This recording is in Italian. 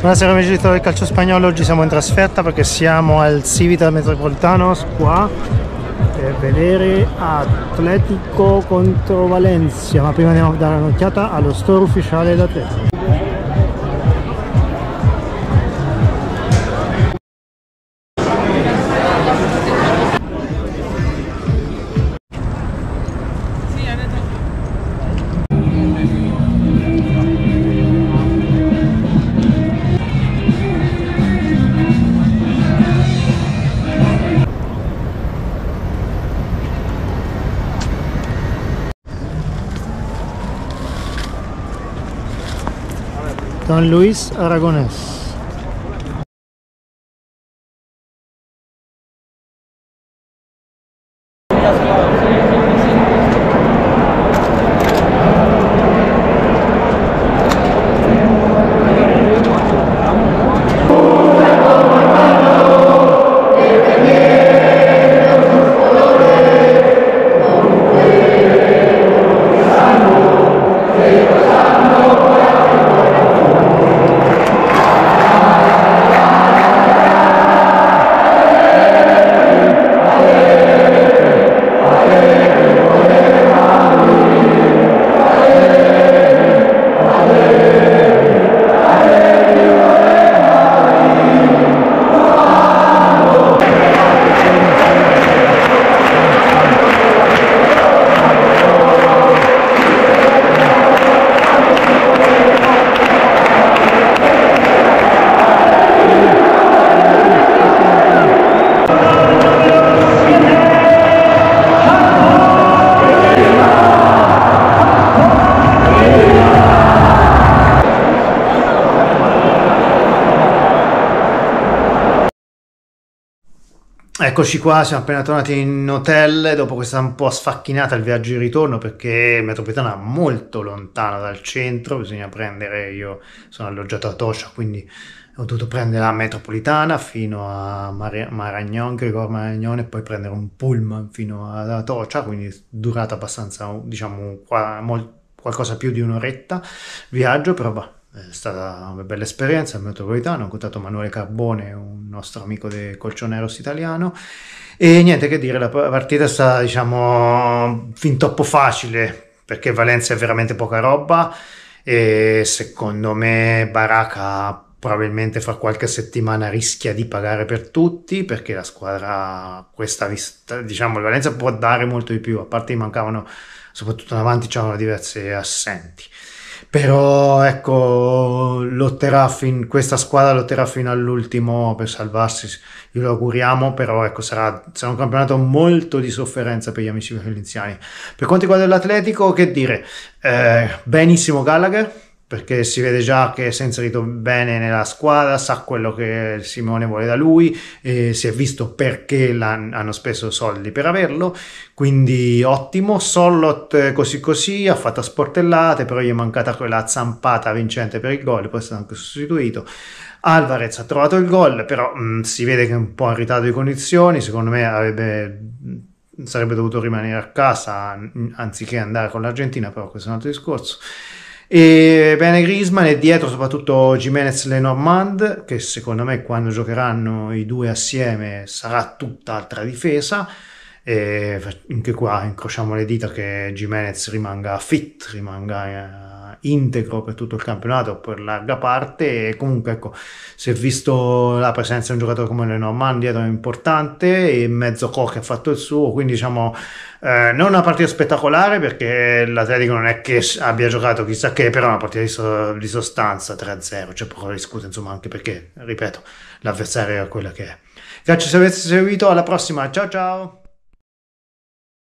Buonasera amici del calcio spagnolo, oggi siamo in trasferta perché siamo al Civita Metropolitano qua per vedere Atletico contro Valencia, ma prima andiamo a dare un'occhiata allo store ufficiale dell'Atletico. Don Luis Aragonés. Eccoci qua, siamo appena tornati in hotel dopo questa un po' sfacchinata il viaggio di ritorno perché il metropolitano è molto lontano dal centro, bisogna prendere, io sono alloggiato a Toscia quindi ho dovuto prendere la metropolitana fino a Mar- Maragnon, Gregor Maragnon e poi prendere un pullman fino a Toscia, quindi durata abbastanza, diciamo, qua, mol- qualcosa più di un'oretta viaggio, però va, è stata una bella esperienza al metropolitano, ho incontrato Manuele Carbone, un nostro amico del Colchoneros italiano. E niente che dire, la partita è stata diciamo fin troppo facile perché Valencia è veramente poca roba e secondo me Baracca probabilmente fra qualche settimana rischia di pagare per tutti perché la squadra questa vista diciamo il Valencia può dare molto di più a parte mancavano soprattutto davanti c'erano diverse assenti. Però ecco lotterà fin, questa squadra lotterà fino all'ultimo per salvarsi glielo auguriamo però ecco sarà, sarà un campionato molto di sofferenza per gli amici valenziani per quanto riguarda l'Atletico che dire? Eh, benissimo Gallagher perché si vede già che si è inserito bene nella squadra, sa quello che Simone vuole da lui, e si è visto perché hanno speso soldi per averlo, quindi ottimo. Sollot eh, così così, ha fatto sportellate, però gli è mancata quella zampata vincente per il gol, poi è stato anche sostituito. Alvarez ha trovato il gol, però mh, mm, si vede che è un po' in ritardo di condizioni, secondo me avrebbe sarebbe dovuto rimanere a casa anziché andare con l'Argentina, però questo è un altro discorso. E bene Grisman e dietro soprattutto Jimenez Lenormand, che secondo me quando giocheranno i due assieme sarà tutt'altra difesa. E anche qua incrociamo le dita che Jimenez rimanga fit, rimanga eh, integro per tutto il campionato per larga parte. E comunque ecco si è visto la presenza di un giocatore come Lenormand dietro è importante e mezzo Co ha fatto il suo quindi diciamo eh, non una partita spettacolare perché l'Atletico non è che abbia giocato chissà che però una partita di, so, di sostanza 3-0 c'è poco da discutere insomma anche perché ripeto l'avversario è quello che è. Grazie se avete seguito alla prossima. Ciao ciao